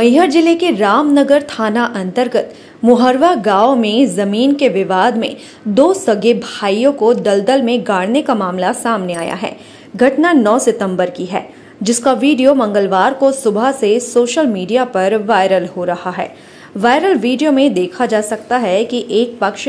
मैहर ज़िले के रामनगर थाना अंतर्गत मुहरवा गाँव में ज़मीन के विवाद में दो सगे भाइयों को दलदल में गाड़ने का मामला सामने आया है। घटना 9 सितंबर की है, जिसका वीडियो मंगलवार को सुबह से सोशल मीडिया पर वायरल हो रहा है। वायरल वीडियो में देखा जा सकता है कि एक पक्ष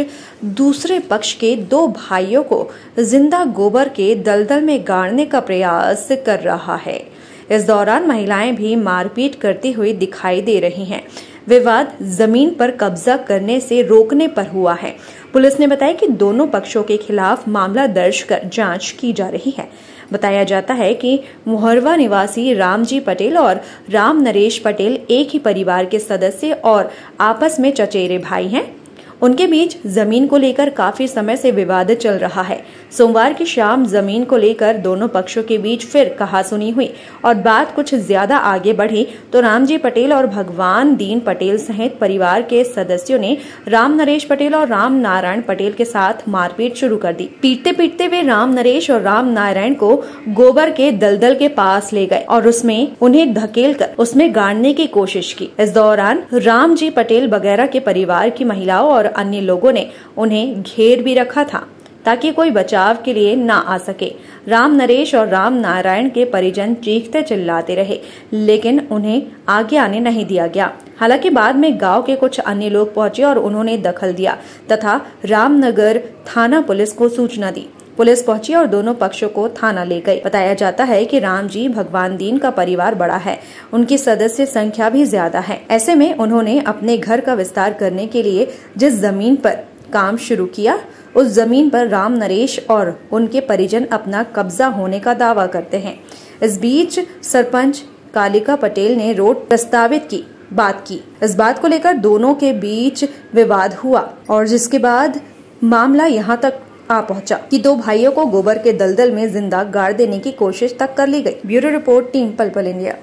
दूसरे पक्ष के दो भाइयों को ज़िंदा गोबर के दलदल में गाड़ने का प्रयास कर रहा है। इस दौरान महिलाएँ भी मारपीट करती हुई दिखाई दे रही हैं। विवाद ज़मीन पर कब्जा करने से रोकने पर हुआ है। पुलिस ने बताया कि दोनों पक्षों के खिलाफ मामला दर्ज कर जाँच की जा रही है। बताया जाता है कि मुहरवा निवासी रामजी पटेल और राम नरेश पटेल एक ही परिवार के सदस्य और आपस में चचेरे भाई हैं। उनके बीच ज़मीन को लेकर काफ़ी समय से विवाद चल रहा है। सोमवार की शाम ज़मीन को लेकर दोनों पक्षों के बीच फिर कहा सुनी हुई और बात कुछ ज़्यादा आगे बढ़ी तो रामजी पटेल और भगवान दीन पटेल सहित परिवार के सदस्यों ने राम नरेश पटेल और राम नारायण पटेल के साथ मारपीट शुरू कर दी। पीटते पीटते वे राम नरेश और राम नारायण को गोबर के दलदल के पास ले गए और उसमें उन्हें धकेल कर उसमें गाड़ने की कोशिश की। इस दौरान राम जी पटेल वगैरह के परिवार की महिलाओं और अन्य लोगों ने उन्हें घेर भी रखा था, ताकि कोई बचाव के लिए ना आ सके। राम नरेश और राम नारायण के परिजन चीखते चिल्लाते रहे, लेकिन उन्हें आगे आने नहीं दिया गया। हालाँकि बाद में गाँव के कुछ अन्य लोग पहुँचे और उन्होंने दखल दिया, तथा रामनगर थाना पुलिस को सूचना दी। पुलिस पहुँची और दोनों पक्षों को थाना ले गई। बताया जाता है कि राम जी भगवान दीन का परिवार बड़ा है। उनकी सदस्य संख्या भी ज़्यादा है। ऐसे में उन्होंने अपने घर का विस्तार करने के लिए जिस ज़मीन पर काम शुरू किया, उस ज़मीन पर राम नरेश और उनके परिजन अपना कब्जा होने का दावा करते हैं। इस बीच सरपंच कालिका पटेल ने रोड प्रस्तावित की, बात की। इस बात को लेकर दोनों के बीच विवाद हुआ और जिसके बाद मामला यहाँ तक आ पहुँचा कि दो भाइयों को गोबर के दलदल में ज़िंदा गाड़ देने की कोशिश तक कर ली गई। ब्यूरो रिपोर्ट, टीम पलपल पल इंडिया।